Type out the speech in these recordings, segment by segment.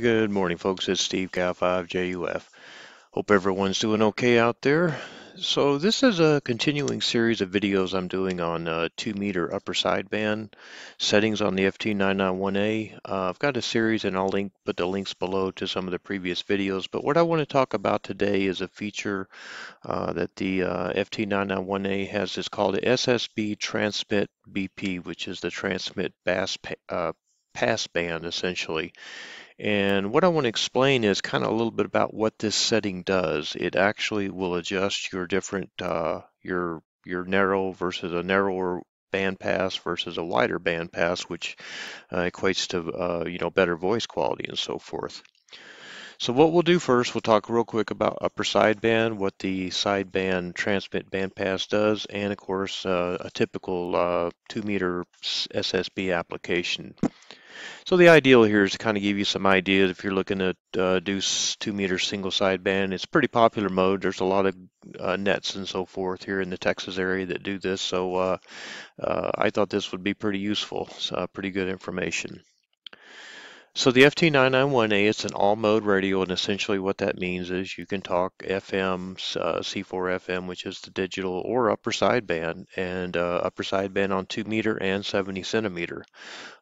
Good morning, folks. It's Steve KI5JUF. Hope everyone's doing okay out there. So this is a continuing series of videos I'm doing on uh, 2 meter upper sideband settings on the FT991A. Uh, I've got a series and I'll link put the links below to some of the previous videos. But what I want to talk about today is a feature uh, that the uh, FT991A has. It's called the SSB Transmit BP, which is the transmit bass uh, pass band essentially. And what I want to explain is kind of a little bit about what this setting does. It actually will adjust your different, uh, your, your narrow versus a narrower band pass versus a wider band pass, which uh, equates to, uh, you know, better voice quality and so forth. So what we'll do first, we'll talk real quick about upper sideband, what the sideband transmit bandpass does, and of course uh, a typical uh, 2 meter SSB application. So the ideal here is to kind of give you some ideas if you're looking at uh, do two meter single sideband. It's a pretty popular mode. There's a lot of uh, nets and so forth here in the Texas area that do this. So uh, uh I thought this would be pretty useful. So, pretty good information. So the FT991A, it's an all-mode radio, and essentially what that means is you can talk FM, uh, C4 FM, which is the digital, or upper sideband, and uh, upper sideband on 2 meter and 70 centimeter.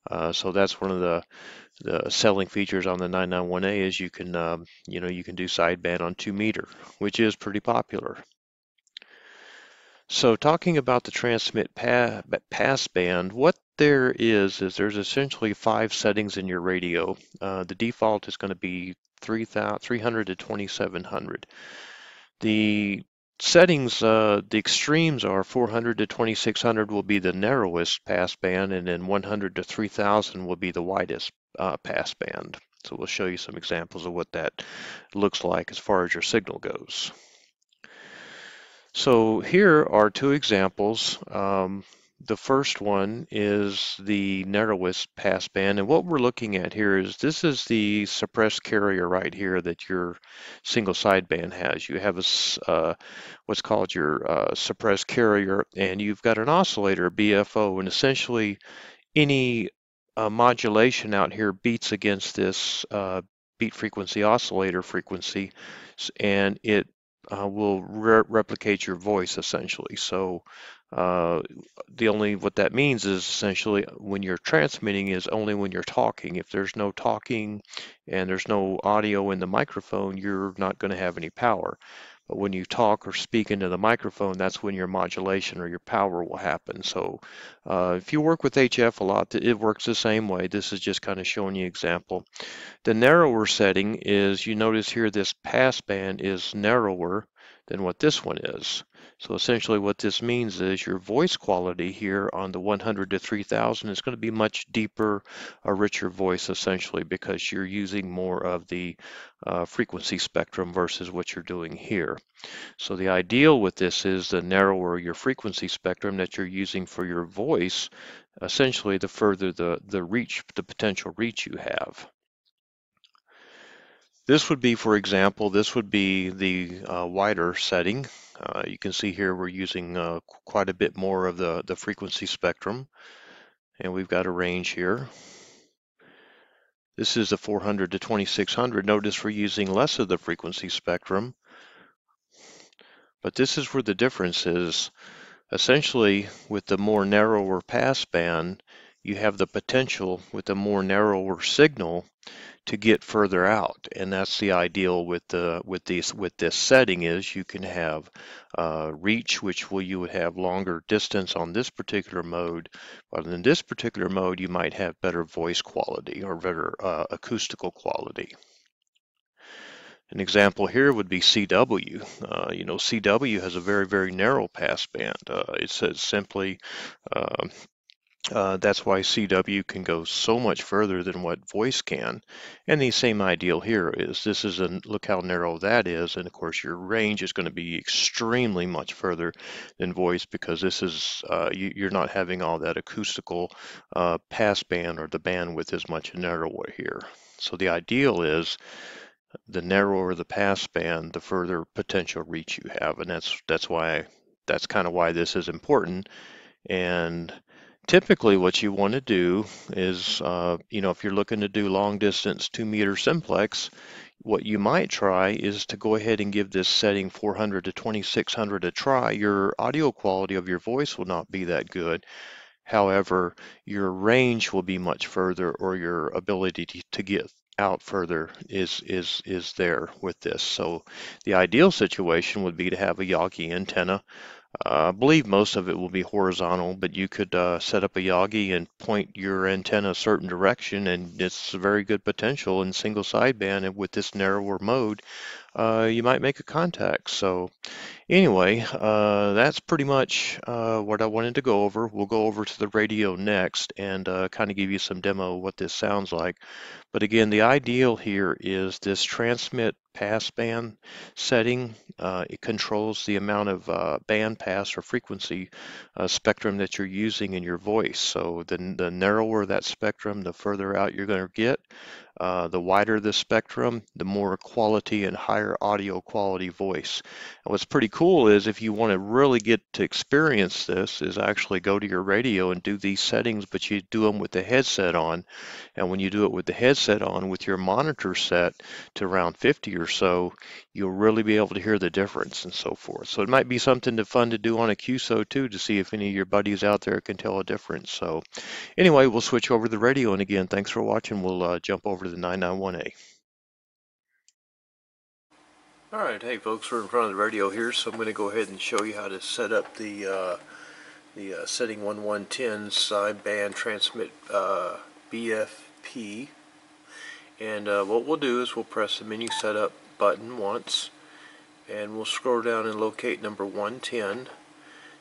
Uh, so that's one of the, the selling features on the 991A is you can, um, you know, you can do sideband on 2 meter, which is pretty popular. So talking about the transmit pa pass band, what there is is there's essentially five settings in your radio. Uh, the default is going to be 300 to 2700. The settings, uh, the extremes are 400 to 2600 will be the narrowest pass band, and then 100 to 3000 will be the widest uh, pass band. So we'll show you some examples of what that looks like as far as your signal goes. So here are two examples. Um, the first one is the narrowest passband, and what we're looking at here is this is the suppressed carrier right here that your single sideband has. You have a uh, what's called your uh, suppressed carrier, and you've got an oscillator BFO, and essentially any uh, modulation out here beats against this uh, beat frequency oscillator frequency, and it uh, will re replicate your voice essentially. So uh, the only what that means is essentially when you're transmitting is only when you're talking. If there's no talking and there's no audio in the microphone, you're not going to have any power. But when you talk or speak into the microphone, that's when your modulation or your power will happen. So uh, if you work with HF a lot, it works the same way. This is just kind of showing you example. The narrower setting is, you notice here this pass band is narrower than what this one is. So essentially what this means is your voice quality here on the 100 to 3000 is going to be much deeper, a richer voice essentially because you're using more of the uh, frequency spectrum versus what you're doing here. So the ideal with this is the narrower your frequency spectrum that you're using for your voice, essentially the further the, the reach, the potential reach you have. This would be, for example, this would be the uh, wider setting. Uh, you can see here we're using uh, quite a bit more of the, the frequency spectrum. And we've got a range here. This is the 400 to 2600. Notice we're using less of the frequency spectrum. But this is where the difference is. Essentially, with the more narrower passband, you have the potential with a more narrower signal to get further out and that's the ideal with the with these with this setting is you can have uh, reach which will you would have longer distance on this particular mode but in this particular mode you might have better voice quality or better uh, acoustical quality an example here would be CW. Uh, you know, CW has a very, very narrow passband. Uh, it says simply uh, that's why CW can go so much further than what voice can. And the same ideal here is this is a look how narrow that is. And of course, your range is going to be extremely much further than voice because this is uh, you, are not having all that acoustical uh, pass band or the bandwidth is much narrower here. So the ideal is the narrower the pass band, the further potential reach you have. And that's that's why that's kind of why this is important. And typically what you want to do is, uh, you know, if you're looking to do long distance two meter simplex, what you might try is to go ahead and give this setting 400 to 2600 a try. Your audio quality of your voice will not be that good. However, your range will be much further or your ability to, to get out further is is is there with this. So the ideal situation would be to have a Yagi antenna. Uh, I believe most of it will be horizontal, but you could uh, set up a Yagi and point your antenna a certain direction, and it's very good potential in single sideband. And with this narrower mode, uh, you might make a contact. So anyway, uh, that's pretty much uh, what I wanted to go over. We'll go over to the radio next and uh, kind of give you some demo what this sounds like. But again, the ideal here is this transmit passband setting. Uh, it controls the amount of uh, band pass or frequency uh, spectrum that you're using in your voice. So the, the narrower that spectrum, the further out you're going to get. Uh, the wider the spectrum, the more quality and higher audio quality voice. And what's pretty cool is if you want to really get to experience this is actually go to your radio and do these settings, but you do them with the headset on. And when you do it with the headset on with your monitor set to around 50 or so, you'll really be able to hear the difference and so forth. So it might be something to fun to do on a QSO too to see if any of your buddies out there can tell a difference. So anyway, we'll switch over to the radio. And again, thanks for watching. We'll uh, jump over to the 991A. All right, hey folks, we're in front of the radio here, so I'm going to go ahead and show you how to set up the uh, the uh, setting 1110 sideband transmit uh, BFP. And uh, what we'll do is we'll press the menu setup button once, and we'll scroll down and locate number 110.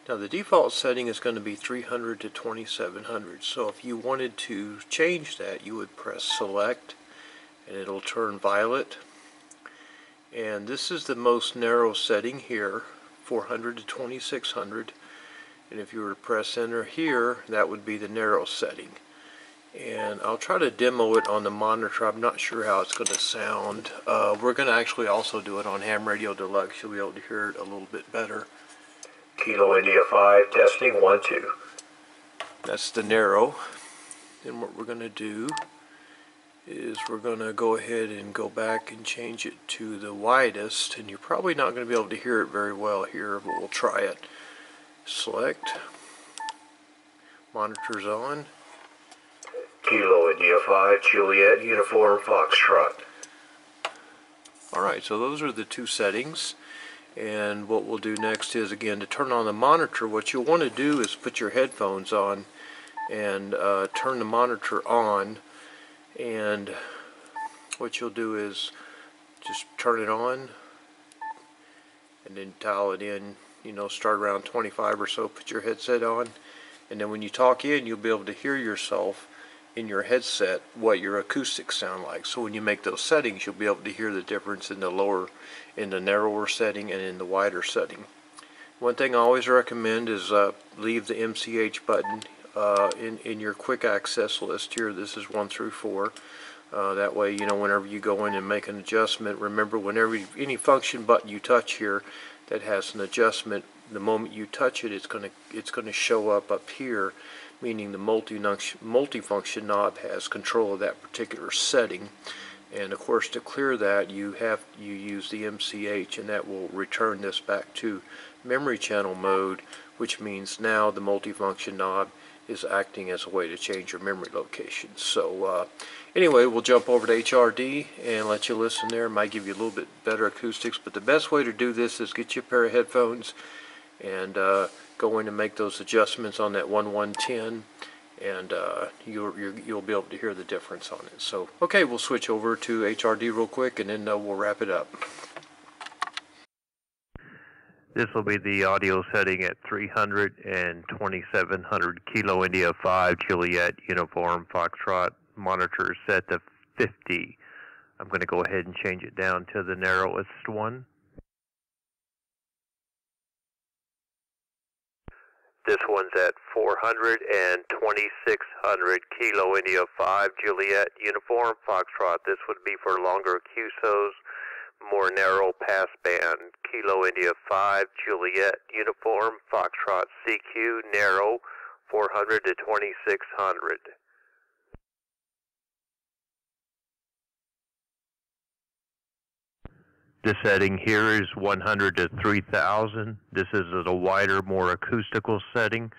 Now the default setting is going to be 300 to 2700, so if you wanted to change that, you would press select and it'll turn violet. And this is the most narrow setting here 400 to 2600 and if you were to press enter here that would be the narrow setting and I'll try to demo it on the monitor. I'm not sure how it's going to sound. Uh, we're going to actually also do it on ham radio deluxe. You'll be able to hear it a little bit better. Kilo India 5 testing 1 2 that's the narrow. Then what we're going to do is we're going to go ahead and go back and change it to the widest and you're probably not going to be able to hear it very well here but we'll try it. Select. Monitors on Kilo India 5 Juliet Uniform Foxtrot. Alright so those are the two settings. And what we'll do next is again to turn on the monitor what you'll want to do is put your headphones on and uh, turn the monitor on. And what you'll do is just turn it on and then dial it in you know start around 25 or so put your headset on. And then when you talk in you'll be able to hear yourself in your headset what your acoustics sound like so when you make those settings you'll be able to hear the difference in the lower in the narrower setting and in the wider setting one thing I always recommend is uh, leave the MCH button uh, in, in your quick access list here. This is 1 through 4. Uh, that way, you know, whenever you go in and make an adjustment, remember whenever you, any function button you touch here that has an adjustment, the moment you touch it, it's going to it's going to show up up here, meaning the multi-function multi knob has control of that particular setting. And of course, to clear that, you have you use the MCH, and that will return this back to memory channel mode, which means now the multifunction knob is acting as a way to change your memory location. So uh, anyway, we'll jump over to HRD and let you listen there. It might give you a little bit better acoustics, but the best way to do this is get you a pair of headphones and uh, go in and make those adjustments on that 1110 and uh, you'll, you'll be able to hear the difference on it. So, okay, we'll switch over to HRD real quick and then uh, we'll wrap it up. This will be the audio setting at 300 and 2700 Kilo India 5 Juliet Uniform Foxtrot monitor set to 50. I'm going to go ahead and change it down to the narrowest one. This one's at 400 and 2600 Kilo India 5 Juliet Uniform Foxtrot. This would be for longer QSOs more narrow pass band. Kilo India 5, Juliet, Uniform, Foxtrot, CQ, narrow, 400 to 2600. This setting here is 100 to 3000. This is a wider, more acoustical setting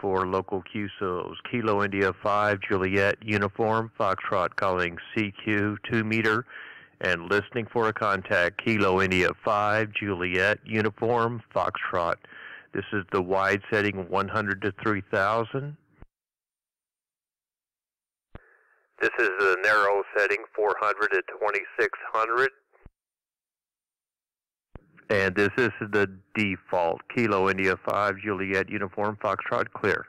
for local QSOs. Kilo India 5, Juliet, Uniform, Foxtrot calling CQ 2 meter, and listening for a contact. Kilo India 5, Juliet, Uniform, Foxtrot. This is the wide setting 100 to 3000. This is the narrow setting 400 to 2600. And this is the default Kilo India 5 Juliet Uniform Foxtrot clear.